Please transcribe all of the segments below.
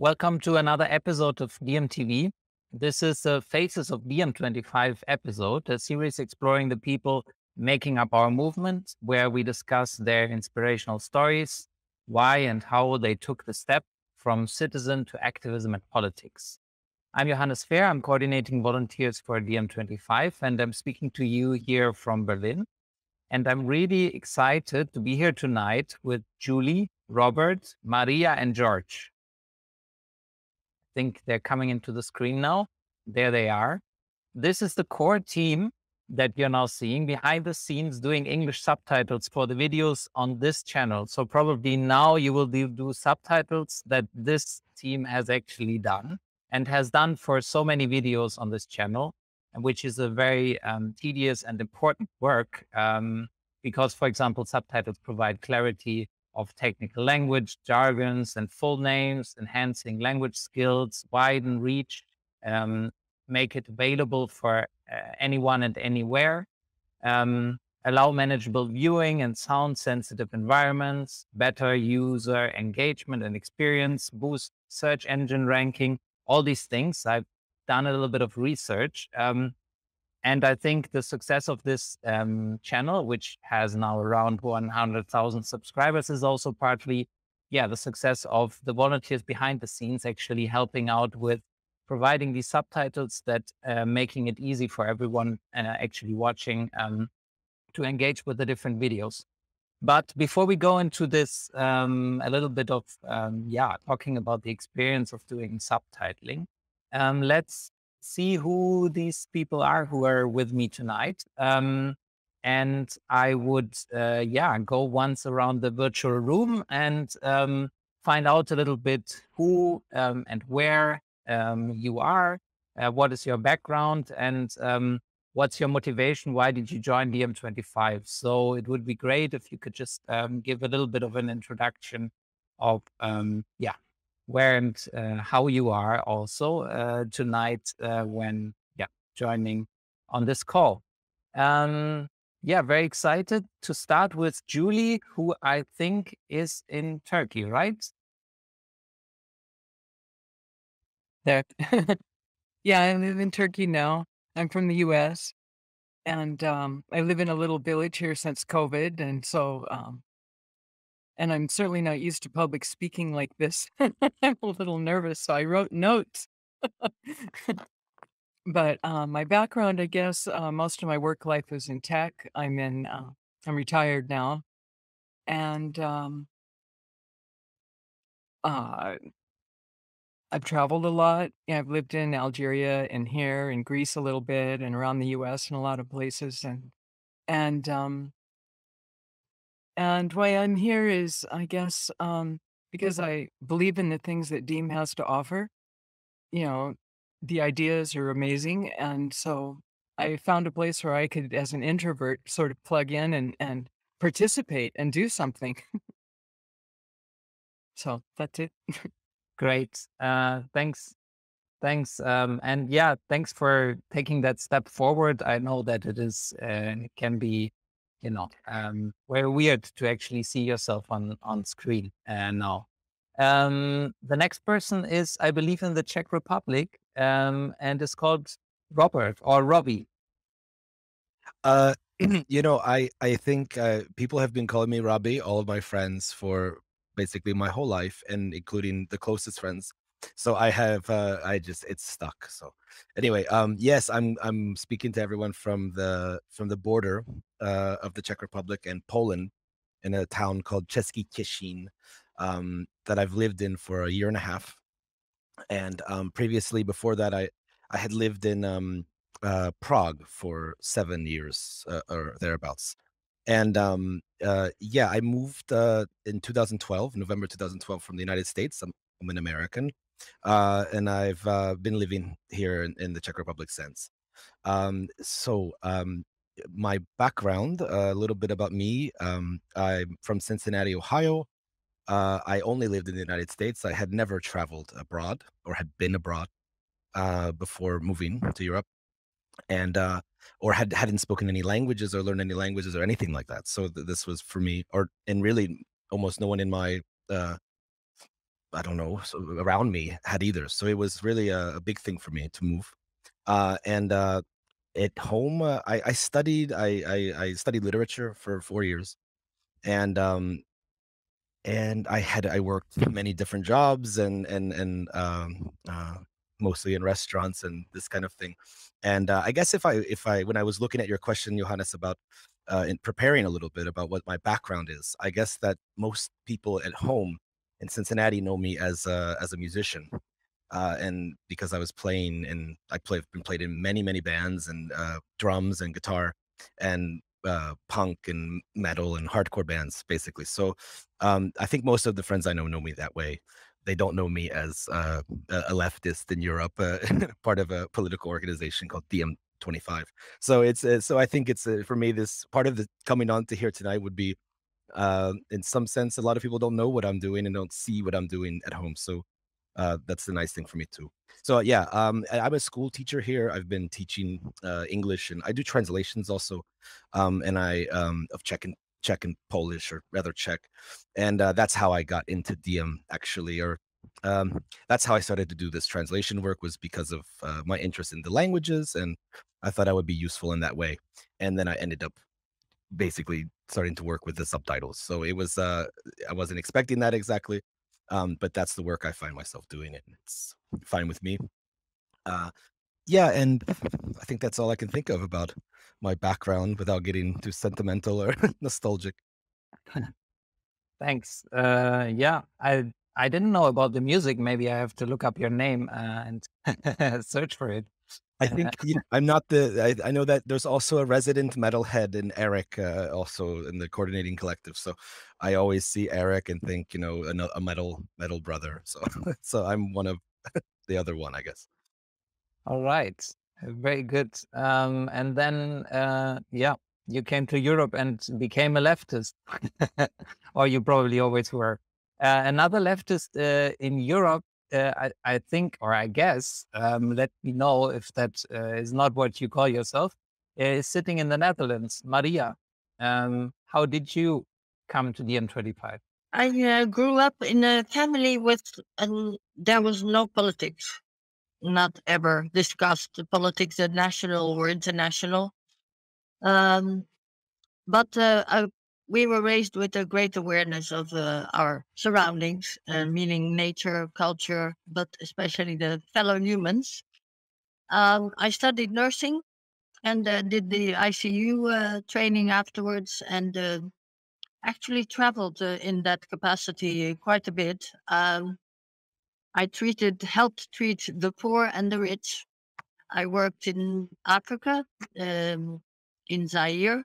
welcome to another episode of DiEM.TV. This is the Faces of DiEM25 episode, a series exploring the people making up our movement, where we discuss their inspirational stories, why and how they took the step from citizen to activism and politics. I'm Johannes Fehr. I'm coordinating volunteers for DiEM25, and I'm speaking to you here from Berlin. And I'm really excited to be here tonight with Julie, Robert, Maria, and George. Think they're coming into the screen now. There they are. This is the core team that you're now seeing behind the scenes doing English subtitles for the videos on this channel. So probably now you will do, do subtitles that this team has actually done and has done for so many videos on this channel, which is a very um, tedious and important work um, because, for example, subtitles provide clarity of technical language, jargons, and full names, enhancing language skills, widen reach, um, make it available for uh, anyone and anywhere, um, allow manageable viewing and sound sensitive environments, better user engagement and experience, boost search engine ranking, all these things. I've done a little bit of research. Um, and I think the success of this um, channel, which has now around 100,000 subscribers, is also partly, yeah, the success of the volunteers behind the scenes actually helping out with providing these subtitles that uh, making it easy for everyone uh, actually watching um, to engage with the different videos. But before we go into this, um, a little bit of, um, yeah, talking about the experience of doing subtitling, um, let's see who these people are who are with me tonight. Um, and I would, uh, yeah, go once around the virtual room and um, find out a little bit who um, and where you are, uh, what is your background, and what's your motivation? Why did you join DiEM25? So it would be great if you could just um, give a little bit of an introduction of, um, yeah, where and uh, how you are also uh, tonight uh, when, yeah, joining on this call. Um, yeah, very excited to start with Julie, who I think is in Turkey, right? There. yeah, I live in Turkey now. I'm from the US and um, I live in a little village here since COVID. And so, um, and I'm certainly not used to public speaking like this. I'm a little nervous. So I wrote notes. but uh, my background, I guess, uh, most of my work life was in tech. I'm in, uh, I'm retired now. And um, uh, I've traveled a lot. I've lived in Algeria and here in Greece a little bit and around the US and a lot of places and and um and why I'm here is I guess um because I believe in the things that DiEM has to offer. You know, the ideas are amazing and so I found a place where I could as an introvert sort of plug in and and participate and do something. so that's it. Great. Uh, thanks. Thanks. Um, and yeah, thanks for taking that step forward. I know that it is, uh, it can be, you know, um, very weird to actually see yourself on, on screen uh, now. Um, the next person is, I believe, in the Czech Republic um, and is called Robert or Robbie. Uh, you know, I I think uh, people have been calling me Robbie. All of my friends for basically my whole life and including the closest friends so i have uh i just it's stuck so anyway um yes i'm i'm speaking to everyone from the from the border uh of the czech republic and poland in a town called Český Těšín, um that i've lived in for a year and a half. And um previously before that i i had lived in um uh prague for seven years uh, or thereabouts. And um, uh, yeah, I moved uh, in 2012, November 2012, from the United States. I'm, I'm an American, uh, and I've uh, been living here in, in, the Czech Republic since. Um, so um, my background, a little bit about me. Um, I'm from Cincinnati, Ohio. Uh, I only lived in the United States. I had never traveled abroad or had been abroad uh, before moving to Europe and uh or had hadn't spoken any languages or learned any languages or anything like that so th- this was for me or and really almost no one in my uh I don't know, so around me had either. So it was really a, a big thing for me to move. Uh, and uh, at home, uh, I, I studied I, I, I studied literature for four years, and um, and I had I worked many different jobs and and and um, uh, mostly in restaurants and this kind of thing. And uh, I guess if I if I when I was looking at your question, Johannes, about uh, in preparing a little bit about what my background is, I guess that most people at home in Cincinnati know me as a, as a musician. Uh, and because I was playing and I play, been played in many, many bands and uh, drums and guitar and uh, punk and metal and hardcore bands, basically. So um, I think most of the friends I know know me that way. They don't know me as uh, a leftist in Europe, uh, part of a political organization called DiEM25. So it's uh, so I think it's for me this part of the coming on to here tonight would be uh, in some sense, a lot of people don't know what I'm doing and don't see what I'm doing at home. So uh, that's the nice thing for me too. So yeah, um, I'm a school teacher here. I've been teaching uh, English and I do translations also, um, and I um, of Czech and Czech and Polish, or rather Czech, and uh, that's how I got into DiEM actually, or um, that's how I started to do this translation work was because of uh, my interest in the languages, and I thought I would be useful in that way. And then I ended up basically starting to work with the subtitles. So it was uh I wasn't expecting that exactly. Um, but that's the work I find myself doing and it's fine with me. Uh yeah, and I think that's all I can think of about my background without getting too sentimental or nostalgic. Thanks. Uh yeah, I I didn't know about the music. Maybe I have to look up your name uh, and search for it. I think I'm not the. I, I, know that there's also a resident metalhead in Eric, uh, also in the coordinating collective. So I always see Eric and think, you know, a, a metal metal brother. So so I'm one of the other one, I guess. All right, very good. Um, and then, uh, yeah, you came to Europe and became a leftist, or you probably always were. Uh, another leftist uh, in Europe uh, I, I, think, or I guess, um, let me know if that uh, is not what you call yourself, is sitting in the Netherlands. Maria, um, how did you come to DiEM25? I uh, grew up in a family with, there was no politics, not ever discussed the politics at national or international. Um, but uh, I we were raised with a great awareness of uh, our surroundings, uh, meaning nature, culture, but especially the fellow humans. Um, I studied nursing and uh, did the ICU uh, training afterwards, and uh, actually traveled uh, in that capacity quite a bit. Um, I treated, helped treat the poor and the rich. I worked in Africa, um, in Zaire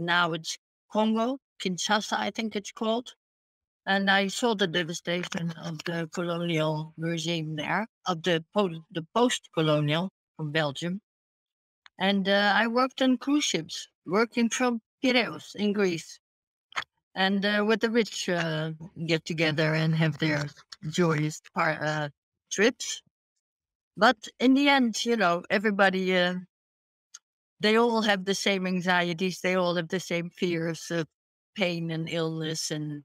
now it's Congo, Kinshasa, I think it's called. And I saw the devastation of the colonial regime there, of the, po- the post-colonial from Belgium. And uh, I worked on cruise ships, working from Piraeus in Greece. And uh, with the rich uh, get together and have their joyous par- uh, trips. But in the end, you know, everybody uh, they all have the same anxieties. They all have the same fears of pain and illness. And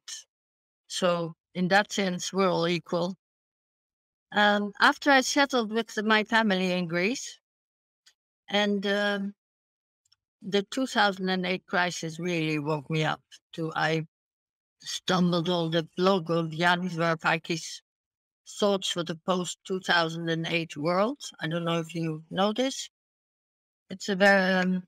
so, in that sense, we're all equal. Um, after I settled with my family in Greece, and um, the 2008 crisis really woke me up to I stumbled on the blog of Yanis Varoufakis thoughts for the post 2008 world. I don't know if you know this. It's a very, um,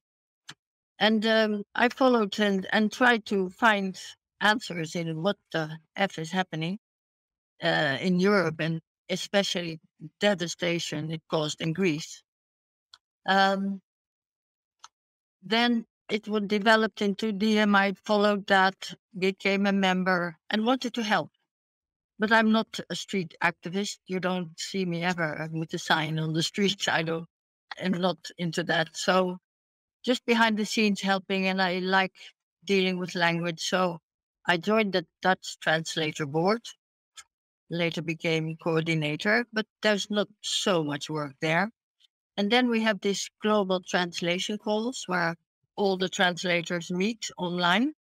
and um, I followed and, and tried to find answers in what the F is happening uh, in Europe and especially devastation it caused in Greece. Um, then it was developed into DMI, followed that, became a member, and wanted to help. But I'm not a street activist. You don't see me ever with a sign on the streets. I don't am not into that. So just behind the scenes helping, and I like dealing with language. So I joined the Dutch translator board, later became coordinator, but there's not so much work there. And then we have these global translation calls where all the translators meet online.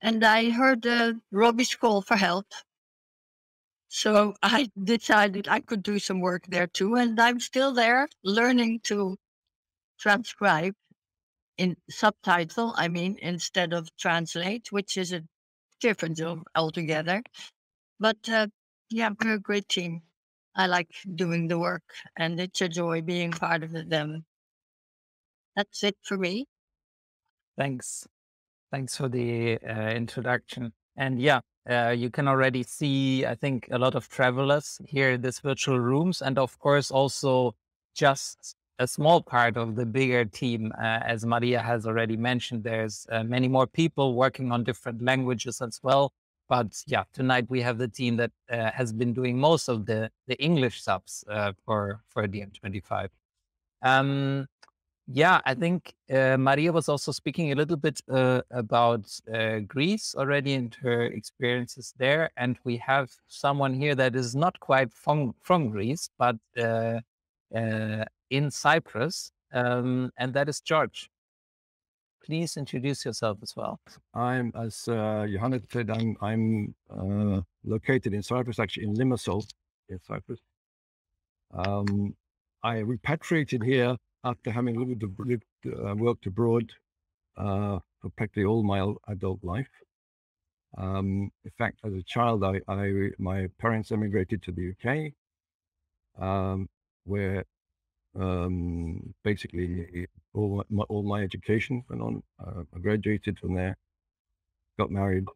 And I heard uh, Robbie's call for help. So I decided I could do some work there too. And I'm still there learning to transcribe in subtitle, I mean, instead of translate, which is a different job altogether. But uh, yeah, we're a great team. I like doing the work and it's a joy being part of them. That's it for me. Thanks. Thanks for the uh, introduction. And yeah, uh, you can already see, I think, a lot of travelers here in this virtual rooms, and of course, also just a small part of the bigger team. Uh, as Maria has already mentioned, there's uh, many more people working on different languages as well. But yeah, tonight we have the team that uh, has been doing most of the the English subs uh, for for DiEM25. Um, yeah, I think uh, Maria was also speaking a little bit uh, about uh, Greece already and her experiences there, and we have someone here that is not quite from from Greece, but uh, uh, in Cyprus, um, and that is George. Please introduce yourself as well. I'm, as uh, Johanna said, I'm I'm located in Cyprus, actually in Limassol, in Cyprus. Um, I repatriated here after having lived, lived uh, worked abroad uh, for practically all my adult life. Um, in fact, as a child, I, I, my parents emigrated to the UK, um, where um, basically all my, all my education went on. Uh, I graduated from there, got married,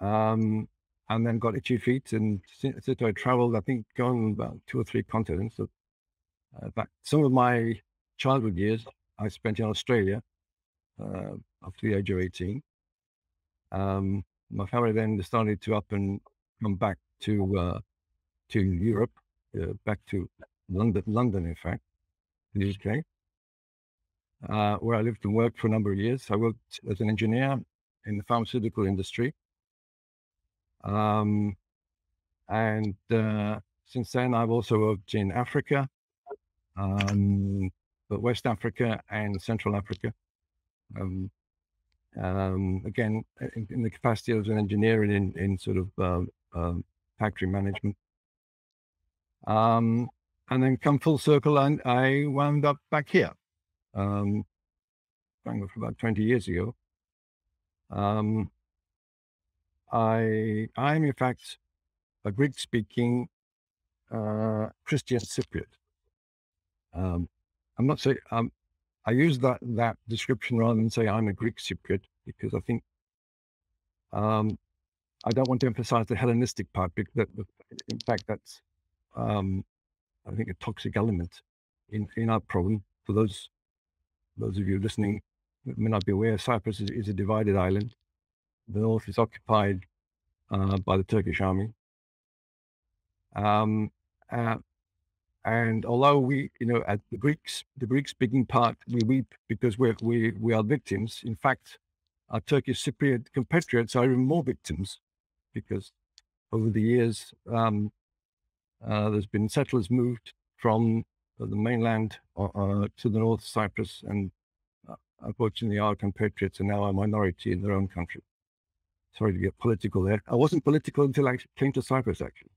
um, and then got itchy feet. And since, since I traveled, I think gone about two or three continents. So, uh, in fact, some of my childhood years I spent in Australia uh, the age of 18. Um, my family then started to up and come back to uh, to Europe, uh, back to London, London, in fact, the UK, uh, where I lived and worked for a number of years. I worked as an engineer in the pharmaceutical industry. Um, and uh, since then, I've also worked in Africa, um, but West Africa and Central Africa. Um, um, again, in, in, the capacity as an engineer and in, in sort of um, um, factory management. Um, and then come full circle, and I wound up back here, um, for about 20 years ago. Um, I, I'm in fact a Greek speaking uh, Christian Cypriot. Um, I'm not saying um, I use that that description rather than say I'm a Greek Cypriot because I think um, I don't want to emphasize the Hellenistic part because that, in fact that's um, I think a toxic element in in our problem. For those those of you listening may not be aware, Cyprus is, is a divided island. The north is occupied uh, by the Turkish army. Um, uh, and although we, you know, at the Greeks, the Greek speaking part, we weep because we're, we, we are victims. In fact, our Turkish Cypriot compatriots are even more victims because over the years, um, uh, there's been settlers moved from the mainland uh, uh, to the North Cyprus, and uh, unfortunately, our compatriots are now a minority in their own country. Sorry to get political there. I wasn't political until I came to Cyprus, actually.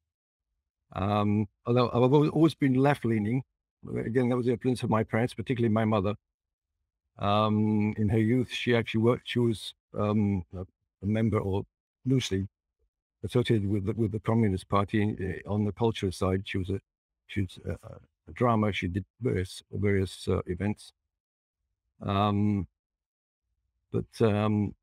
Um, although I've always been left leaning. Again, that was the influence of my parents, particularly my mother. Um, in her youth, she actually worked, she was um, a, member or loosely associated with the, with the Communist Party eh, on the cultural side. She was a, she was a, a drama. She did various, various uh, events. Um, but um,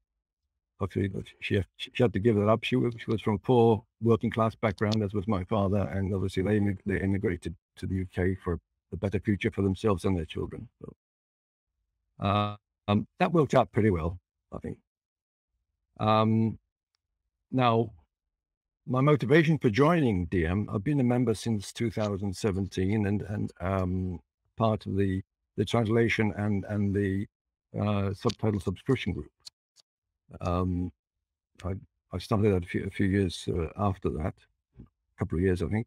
Obviously, she, she had to give that up. She was, she was from poor working class background, as was my father, and obviously they, they immigrated to the UK for a better future for themselves and their children. So, uh, um, that worked out pretty well, I think. Um, now, my motivation for joining DiEM, I've been a member since 2017 and, and um, part of the, the translation and, and the uh, subtitle subscription group. Um, I, I started that a few, a few years uh, after that, a couple of years, I think.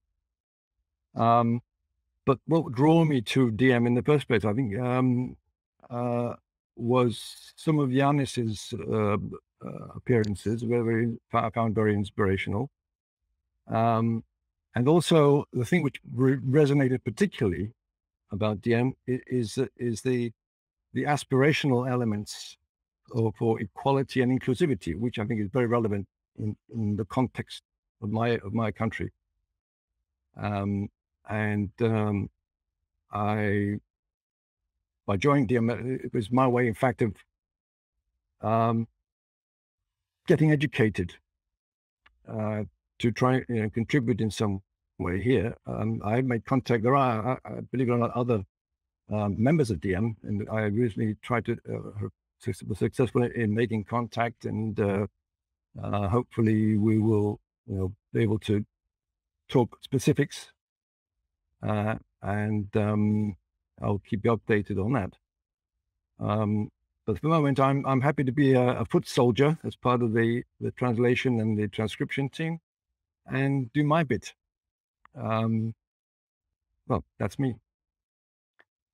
Um, but what drew me to DiEM in the first place, I think, um, uh, was some of Yanis's uh, uh, appearances, very, I found very inspirational. Um, And also, the thing which re- resonated particularly about DiEM is is the the aspirational elements for equality and inclusivity, which I think is very relevant in, in the context of my of my country. Um, and um, I, by joining DiEM, it was my way, in fact, of um, getting educated uh, to try you know, contribute in some way here. Um, I made contact. There are, I, I believe it or not, other um, members of DiEM, and I recently tried to uh, successful in making contact, and uh, uh, hopefully we will, you know, be able to talk specifics, uh, and um, I'll keep you updated on that. Um, but for the moment, I'm I'm happy to be a, a, foot soldier as part of the the translation and the transcription team, and do my bit. Um, well, that's me.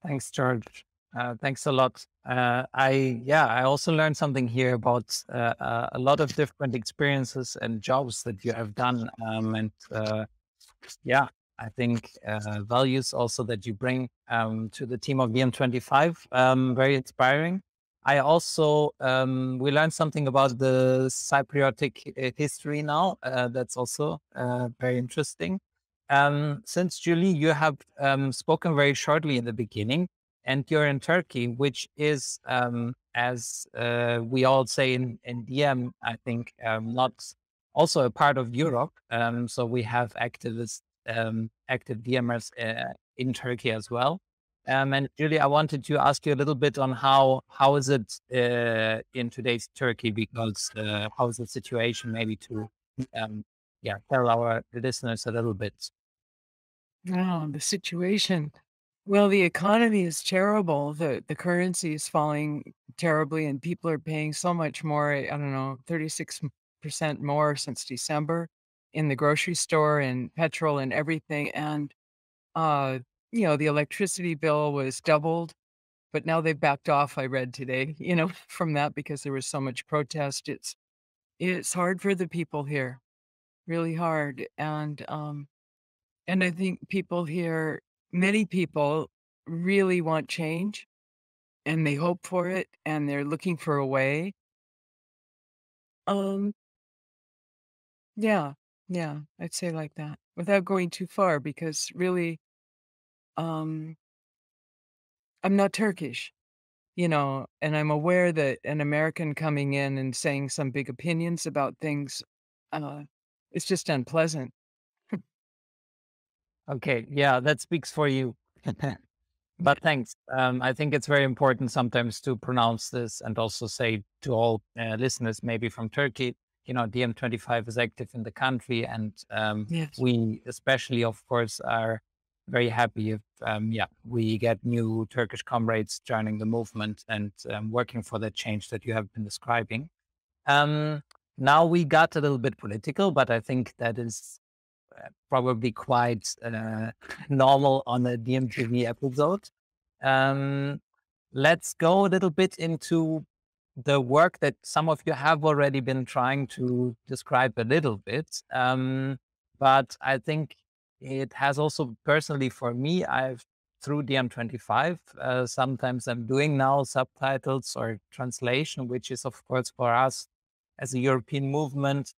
Thanks, George. Uh, thanks a lot. Uh, I yeah, I also learned something here about uh, uh a lot of different experiences and jobs that you have done, um, and uh, yeah, I think values also that you bring um, to the team of DiEM25. Um, very inspiring. I also um, we learned something about the Cypriotic history now. that's also very interesting. Um, since Julie, you have um, spoken very shortly in the beginning, and you're in Turkey, which is, um, as uh, we all say in, in DiEM, I think, um, not also a part of Europe. Um, so we have activists, um, active Diemers uh, in Turkey as well. and Julie, I wanted to ask you a little bit on how how is it uh, in today's Turkey? Because uh, how is the situation? Maybe to yeah, tell our listeners a little bit. Oh, the situation. Well, the economy is terrible. The the currency is falling terribly and people are paying so much more. I don't know, 36% more since December in the grocery store and petrol and everything. And uh, you know, the electricity bill was doubled, but now they've backed off, I read today, you know, from that because there was so much protest. It's it's hard for the people here. Really hard. And um and I think people here, many people really want change and they hope for it and they're looking for a way. Um, yeah, yeah, I'd say like that without going too far because really, um, I'm not Turkish, you know, and I'm aware that an American coming in and saying some big opinions about things, uh, it's just unpleasant. Okay, yeah, that speaks for you. but thanks. Um, I think it's very important sometimes to pronounce this and also say to all uh, listeners, maybe from Turkey, you know, DiEM25 is active in the country, and um, yes. we especially, of course, are very happy if, um, yeah, we get new Turkish comrades joining the movement and um, working for that change that you have been describing. Um, now we got a little bit political, but I think that is probably quite uh, normal on a DiEM.TV episode. Um, let's go a little bit into the work that some of you have already been trying to describe a little bit. Um, but I think it has also personally for me, I've through DiEM25, uh, sometimes I'm doing now subtitles or translation, which is of course for us as a European movement.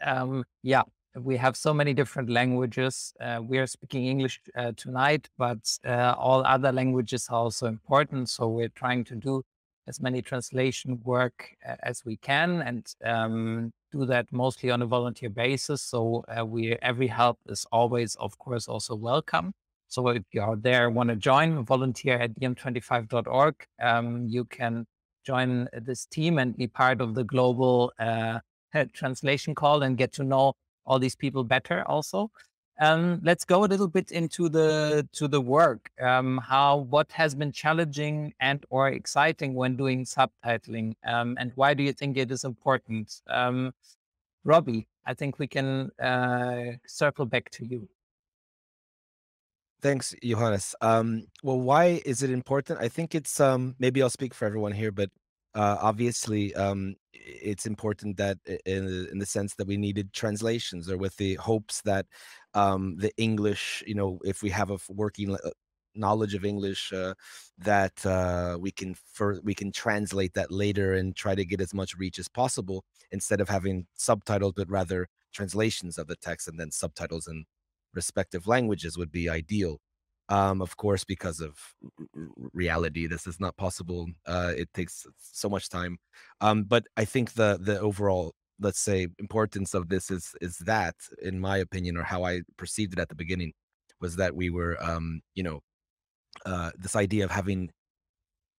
Um, yeah, we have so many different languages. Uh, we are speaking English uh, tonight, but uh, all other languages are also important. So we're trying to do as many translation work uh, as we can and um, do that mostly on a volunteer basis. So uh, we every help is always, of course, also welcome. So if you are there, want to join, volunteer at diem25.org, um, you can join this team and be part of the global uh, translation call and get to know all these people better also. Um, let's go a little bit into the to the work. Um, how what has been challenging and or exciting when doing subtitling, um, and why do you think it is important? Um, Robbie, I think we can uh, circle back to you. Thanks, Johannes. Um, well, why is it important? I think it's um, maybe I'll speak for everyone here, but uh, obviously, um, it's important that in, in the sense that we needed translations or with the hopes that um, the English, you know, if we have a working uh, knowledge of English, uh, that uh, we can fir- we can translate that later and try to get as much reach as possible instead of having subtitles, but rather translations of the text and then subtitles in respective languages would be ideal. Um, of course, because of reality, this is not possible. Uh, it takes so much time. Um, but I think the the overall, let's say, importance of this is is that, in my opinion, or how I perceived it at the beginning, was that we were, um, you know, uh, this idea of having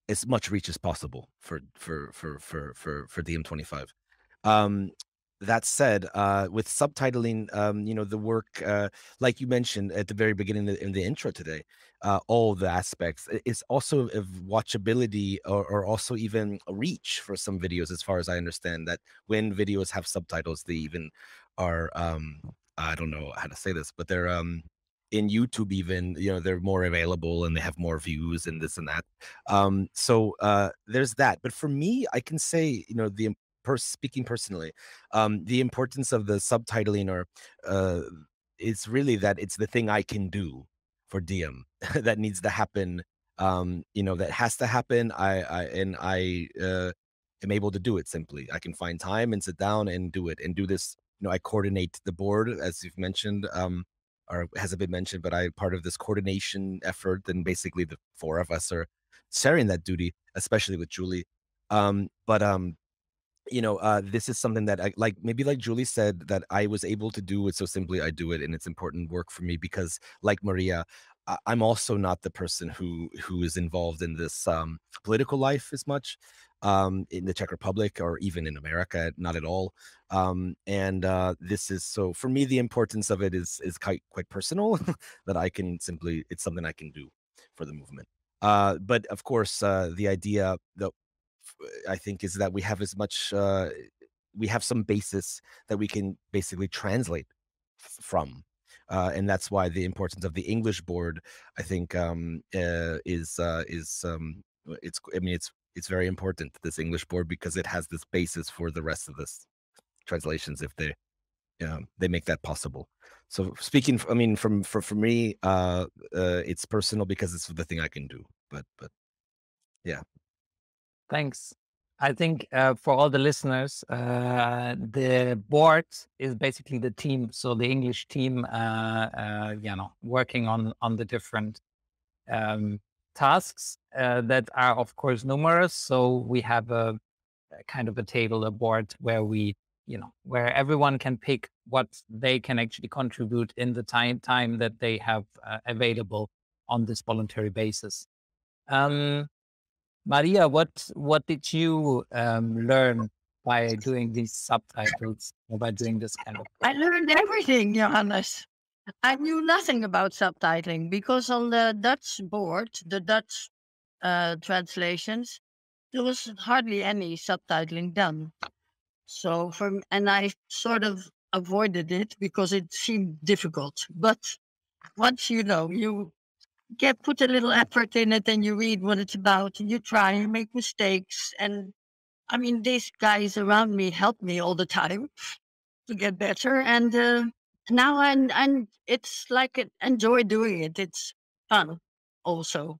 as much reach as possible for for for for for for DiEM25. Um, that said, uh, with subtitling, um, you know, the work, uh, like you mentioned at the very beginning in the, in the intro today, uh, all the aspects, it's also of watchability or, or, also even reach for some videos, as far as I understand, that when videos have subtitles, they even are, um, I don't know how to say this, but they're um, in YouTube, even, you know, they're more available and they have more views and this and that. Um, so uh, there's that. But for me, I can say, you know, the speaking personally, um, the importance of the subtitling or uh, it's really that it's the thing I can do for DiEM that needs to happen. Um, you know, that has to happen. I, I and I uh, am able to do it simply. I can find time and sit down and do it and do this. You know, I coordinate the board as you've mentioned. Um, or hasn't been mentioned, but I part of this coordination effort, and basically the four of us are sharing that duty, especially with Julie. Um, but um, you know, uh, this is something that I like, maybe like Julie said, that I was able to do it so simply I do it. And it's important work for me because, like Maria, I'm also not the person who who is involved in this um, political life as much um, in the Czech Republic or even in America, not at all. Um, and uh, this is so for me, the importance of it is is quite quite personal that I can simply it's something I can do for the movement. Uh, but of course, uh, the idea that I think is that we have as much uh, we have some basis that we can basically translate from. Uh, and that's why the importance of the English board, I think, um, uh, is uh, is um, it's. I mean, it's it's very important this English board because it has this basis for the rest of this translations if they um, they make that possible. So speaking, I mean, from for for me, uh, uh, it's personal because it's the thing I can do. But but yeah. Thanks. I think uh, for all the listeners, uh, the board is basically the team. So the English team, uh, uh you know, working on on the different um, tasks uh, that are, of course, numerous. So we have a, a, kind of a table, a board where we, you know, where everyone can pick what they can actually contribute in the time time that they have uh, available on this voluntary basis. Um, Maria, what what did you um, learn by doing these subtitles or by doing this kind of? I learned everything, Johannes. I knew nothing about subtitling because on the Dutch board, the Dutch uh, translations, there was hardly any subtitling done. So from and I sort of avoided it because it seemed difficult. But once you know, you get put a little effort in it and you read what it's about and you try and make mistakes and i mean these guys around me help me all the time to get better and uh, now and and it's like it, enjoy doing it. It's fun also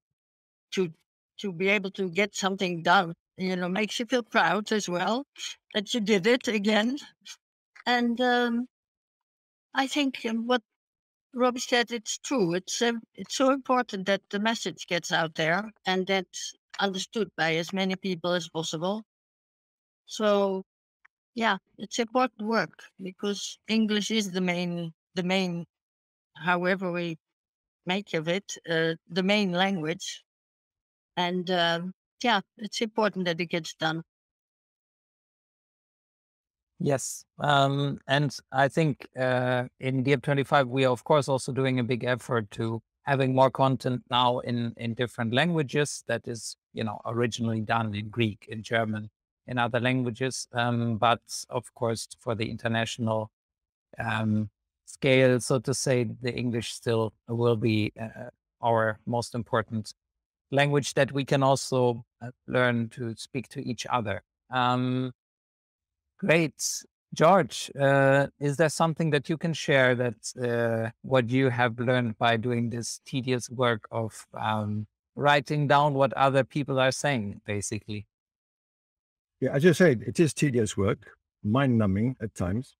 to to be able to get something done you know makes you feel proud as well that you did it again. And um, i think um, what Robbie said it's true. It's uh, it's so important that the message gets out there and that's understood by as many people as possible. So, yeah, it's important work because English is the main the main, however we make of it, uh, the main language, and uh, yeah, it's important that it gets done. Yes. Um, and I think uh, in DiEM25, we are, of course, also doing a big effort to having more content now in, in different languages that is, you know, originally done in Greek, in German, in other languages. Um, but of course, for the international um, scale, so to say, the English still will be uh, our most important language that we can also uh, learn to speak to each other. Um, great. George, uh, is there something that you can share that uh, what you have learned by doing this tedious work of um, writing down what other people are saying, basically? Yeah, as you said, it is tedious work, mind numbing at times.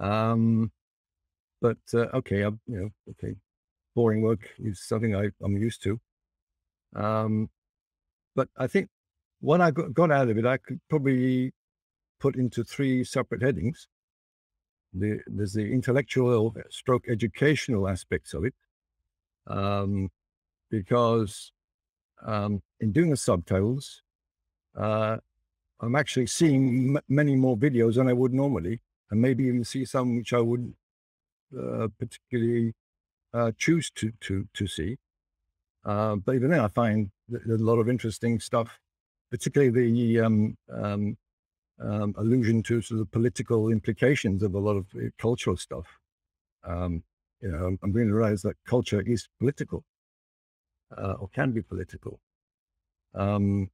Um, but uh, okay, I, you know, okay, boring work is something I, I'm used to. Um, but I think what I got, got out of it, I could probably put into three separate headings. The, there's the intellectual stroke educational aspects of it. Um, because um, in doing the subtitles, uh, I'm actually seeing many more videos than I would normally, and maybe even see some which I wouldn't uh, particularly uh, choose to to to see. Uh, but even then, I find a lot of interesting stuff, particularly the um, um, allusion to sort of the political implications of a lot of uh, cultural stuff. Um, you know, I'm, I'm to realize that culture is political, uh, or can be political. Um,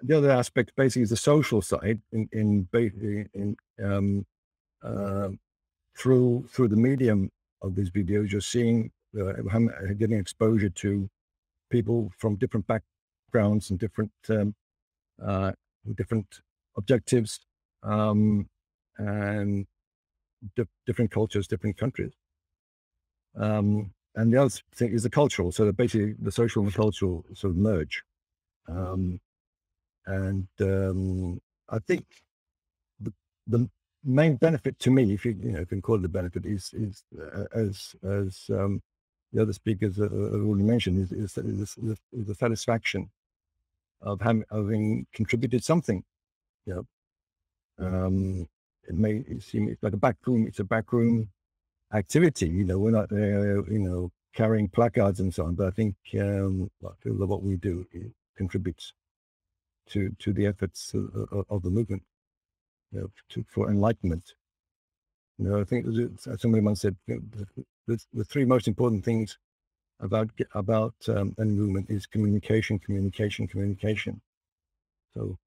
the other aspect basically is the social side in in in um, uh, through through the medium of these videos. You're seeing uh, getting exposure to people from different backgrounds and different um, uh, different objectives um, and di- different cultures, different countries. Um, and the other thing is the cultural. So basically, the social and the cultural sort of merge. Um, and um, I think the, the main benefit to me, if you, you know, if you can call it a benefit, is is uh, as as um, the other speakers uh, already mentioned, is, is, is, is the satisfaction of having, having contributed something. Know, um, it may seem it's like a back room. It's a back room activity. You know, we're not there, you know, carrying placards and so on. But I think um, I feel that what we do contributes to to the efforts of, of the movement you know, to, for enlightenment. You know, I think somebody once said you know, the, the, three most important things about about um, movement is communication, communication, communication. So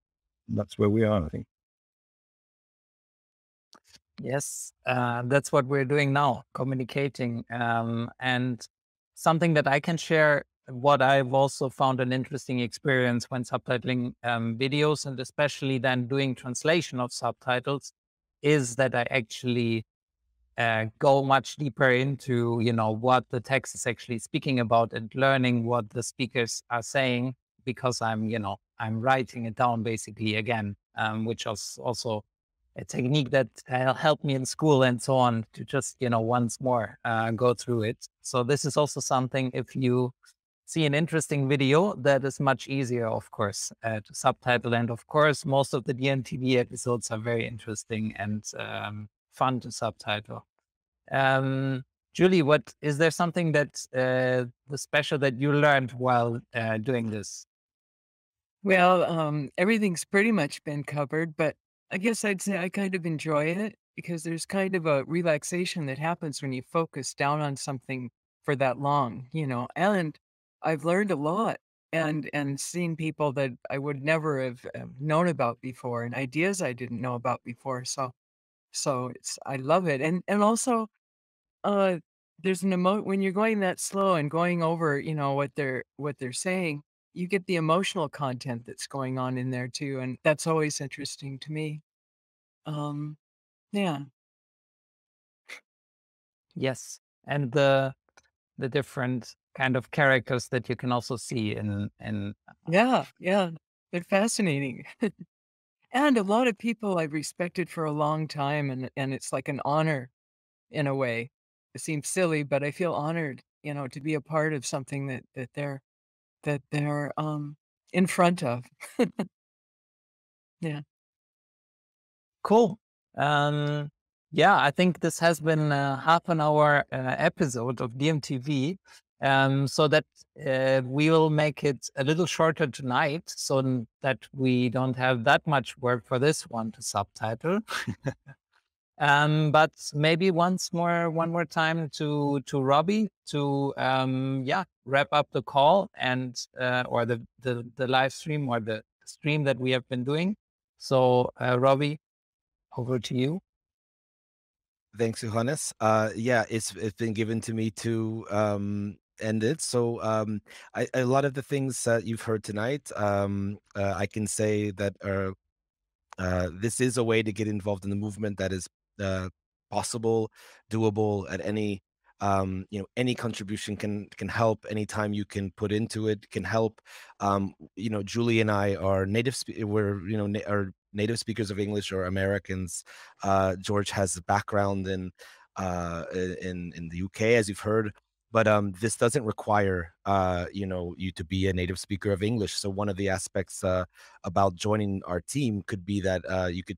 that's where we are, I think. Yes, uh, that's what we're doing now, communicating. Um, and something that I can share what I've also found an interesting experience when subtitling um, videos and especially then doing translation of subtitles is that I actually uh, go much deeper into, you know, what the text is actually speaking about and learning what the speakers are saying because I'm, you know, I'm writing it down basically again, um, which was also a technique that helped me in school and so on to just, you know, once more uh, go through it. So this is also something if you see an interesting video, that is much easier, of course, uh, to subtitle. And of course, most of the DiEM.TV episodes are very interesting and um, fun to subtitle. Um, Julie, what is there something that uh, the special that you learned while uh, doing this? Well, um, everything's pretty much been covered, but I guess I'd say I kind of enjoy it because there's kind of a relaxation that happens when you focus down on something for that long, you know, and I've learned a lot and and seen people that I would never have, have known about before and ideas I didn't know about before. So so it's I love it. And and also uh there's an emo when you're going that slow and going over, you know, what they're what they're saying, you get the emotional content that's going on in there too. And that's always interesting to me. Um yeah. Yes. And the the different kind of characters that you can also see in in Yeah, yeah. They're fascinating. And a lot of people I've respected for a long time, and and it's like an honor in a way. It seems silly, but I feel honored, you know, to be a part of something that that they're that they're um in front of. Yeah. cool. Um, yeah, I think this has been a half an hour uh, episode of DiEM.TV um, so that uh, we will make it a little shorter tonight so that we don't have that much work for this one to subtitle. Um, but maybe once more, one more time to to Robbie to um, yeah wrap up the call and uh, or the, the the live stream or the stream that we have been doing. So uh, Robbie, over to you. Thanks, Johannes. Uh, yeah, it's it's been given to me to um, end it. So um, I, a lot of the things that you've heard tonight, um, uh, I can say that are uh, this is a way to get involved in the movement that is uh, possible, doable at any um, you know any contribution can can help anytime you can put into it can help. Um, you know julie and i are native spe- we're you know na- are native speakers of english or americans. Uh, george has a background in uh, in in the uk as you've heard but um, this doesn't require uh, you know you to be a native speaker of english. So one of the aspects uh, about joining our team could be that uh, you could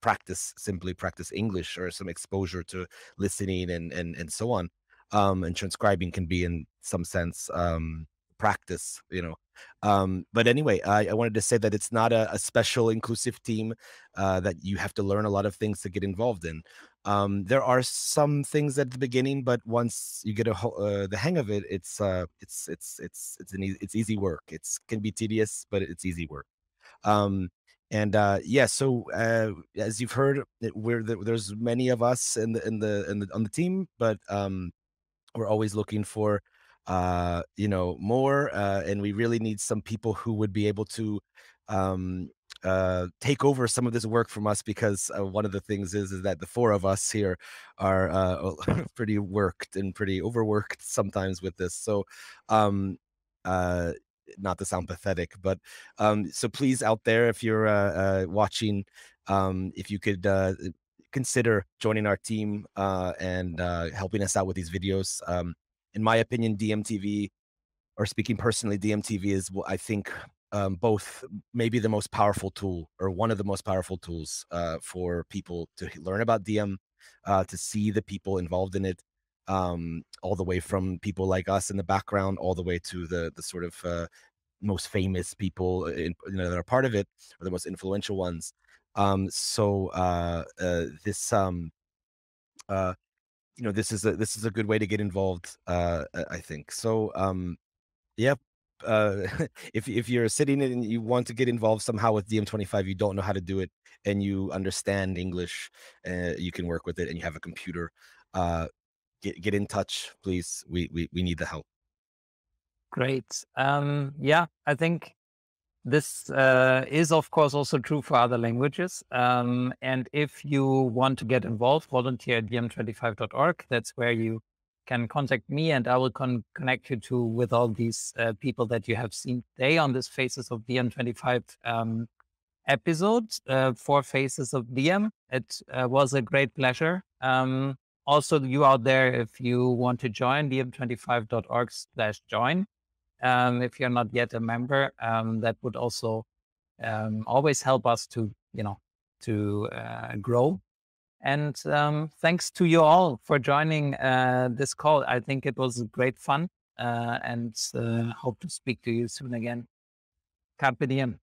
practice simply practice english or some exposure to listening and and and so on um and transcribing can be in some sense um practice you know um but anyway i, I wanted to say that it's not a, a special inclusive team uh that you have to learn a lot of things to get involved in. Um there are some things at the beginning but once you get a uh, the hang of it it's uh it's it's it's it's an e- it's easy work. It's can be tedious but it's easy work. Um and uh yeah so uh as you've heard we're the, there's many of us in the in the in the on the team but um we're always looking for uh you know more uh and we really need some people who would be able to um uh take over some of this work from us because uh, one of the things is is that the four of us here are uh pretty worked and pretty overworked sometimes with this. So um uh not to sound pathetic, but um, so please out there, if you're uh, uh, watching, um, if you could uh, consider joining our team uh, and uh, helping us out with these videos. Um, in my opinion, DiEM.TV, or speaking personally, DiEM.TV is what I think um, both maybe the most powerful tool or one of the most powerful tools uh, for people to learn about DiEM, uh, to see the people involved in it, um, all the way from people like us in the background, all the way to the the sort of uh, most famous people uh, in, you know, that are part of it, or the most influential ones. Um, so uh, uh, this, um, uh, you know, this is a this is a good way to get involved. Uh, I think so. Um, yeah. Uh, if if you're sitting and you want to get involved somehow with DiEM25, you don't know how to do it, and you understand English, uh, you can work with it, and you have a computer. Uh, get get in touch, please. We we we need the help. Great. Um, yeah, I think this uh, is, of course, also true for other languages. Um, and if you want to get involved, volunteer at diem25.org. That's where you can contact me, and I will con- connect you to with all these uh, people that you have seen today on this Faces of DiEM25 um, episode uh, for Faces of DiEM. It uh, was a great pleasure. Um, also, you out there, if you want to join, diem25.org slash join. Um, if you're not yet a member, um, that would also um, always help us to, you know, to uh, grow. And um, thanks to you all for joining uh, this call. I think it was great fun uh, and uh, hope to speak to you soon again. Carpe diem.